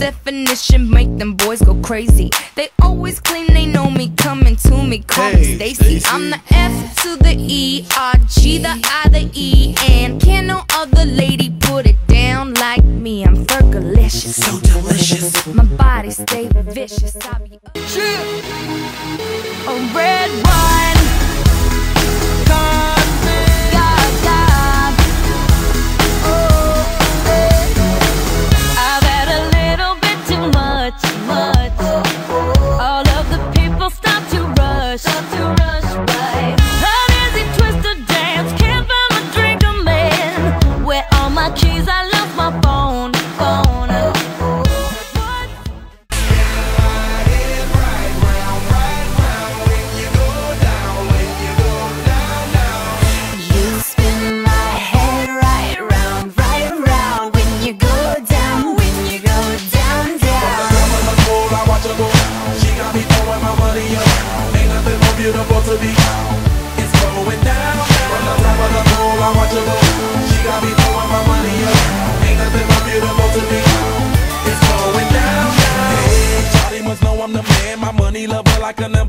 definition make them boys go crazy. They always claim they know me, coming to me, call hey, me Stacy. I'm the F to the E, R G the I the E, and can no other lady put it down like me. I'm fergalicious, so delicious. My body stay vicious. I be a red wine.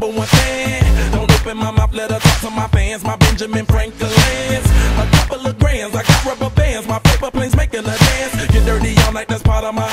number one fan. Don't open my mouth, let her talk to my fans. My Benjamin Franklin's. A couple of grands, I got rubber bands. My paper planes making a dance. Get dirty all night, that's part of my